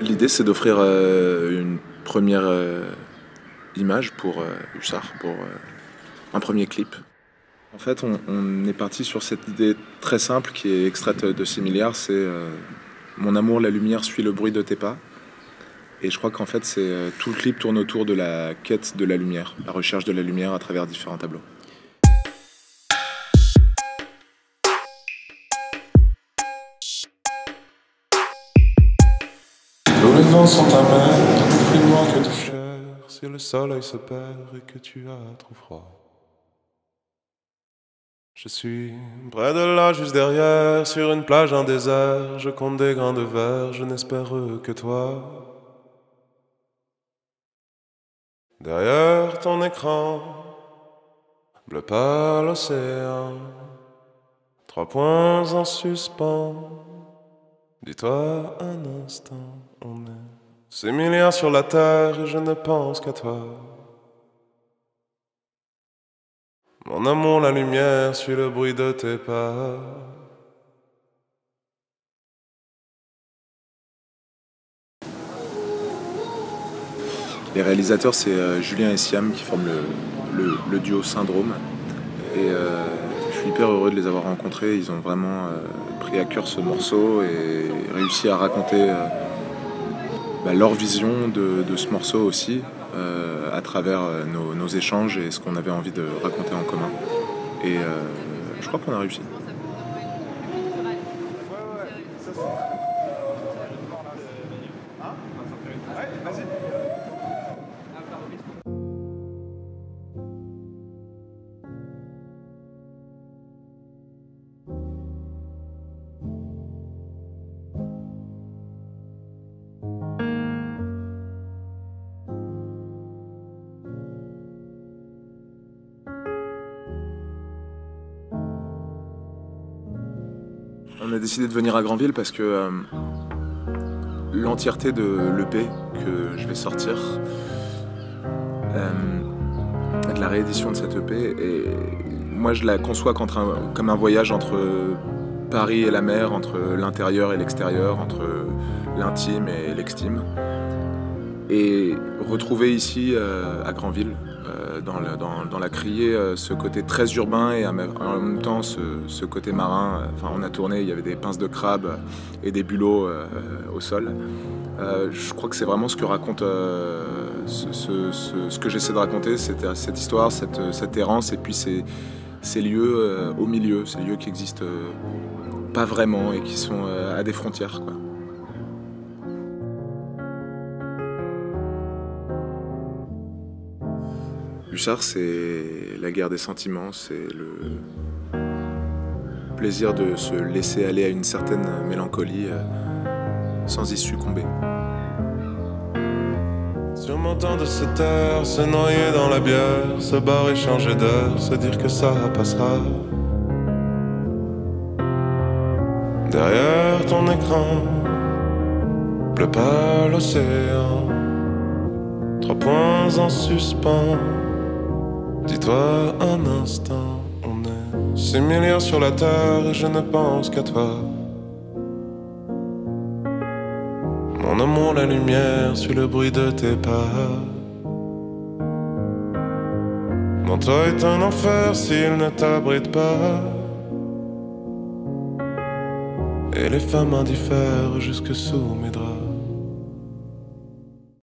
L'idée, c'est d'offrir euh, une première euh, image pour euh, Hussard, pour un premier clip. En fait, on, est parti sur cette idée très simple qui est extraite de 6 milliards, c'est Mon amour, la lumière suit le bruit de tes pas. Et je crois qu'en fait, c'est tout le clip tourne autour de la quête de la lumière, la recherche de la lumière à travers différents tableaux. Sont plus loin que tu si le soleil se perd et que tu as trop froid. Je suis près de là, juste derrière, sur une plage en désert, je compte des grains de verre, je n'espère que toi. Derrière ton écran, bleu pâle l'océan, trois points en suspens. Dis-toi un instant, on est ces milliards sur la terre et je ne pense qu'à toi. Mon amour, la lumière suit le bruit de tes pas. Les réalisateurs, c'est euh, Julien et Siam qui forment le, duo Syndrome. Et euh, hyper heureux de les avoir rencontrés. Ils ont vraiment euh, pris à cœur ce morceau et réussi à raconter euh, bah, leur vision de, ce morceau aussi euh, à travers nos, nos, échanges et ce qu'on avait envie de raconter en commun. Et je crois qu'on a réussi. On a décidé de venir à Granville parce que euh, l'entièreté de l'EP que je vais sortir, euh, de la réédition de cette EP, et moi je la conçois comme un voyage entre Paris et la mer, entre l'intérieur et l'extérieur, entre l'intime et l'extime. Et retrouver ici euh, à Granville euh, dans, la, criée euh, ce côté très urbain et en même temps ce, côté marin. Enfin, on a tourné, il y avait des pinces de crabe et des bulots euh, au sol. je crois que c'est vraiment ce que raconte ce, que j'essaie de raconter, cette, cette histoire, cette, errance et puis ces, lieux au milieu, ces lieux qui existent pas vraiment et qui sont à des frontières. C'est la guerre des sentiments, c'est le plaisir de se laisser aller à une certaine mélancolie euh, sans y succomber. Surmontant de se taire, se noyer dans la bière, se barrer, changer d'heure, se dire que ça passera. Derrière ton écran, pleut pas l'océan, trois points en suspens. Dis-toi un instant, on est six milliards sur la terre et je ne pense qu'à toi. Mon amour, la lumière sur le bruit de tes pas. Mon toit est un enfer s'il ne t'abrite pas. Et les femmes indiffèrent jusque sous mes draps.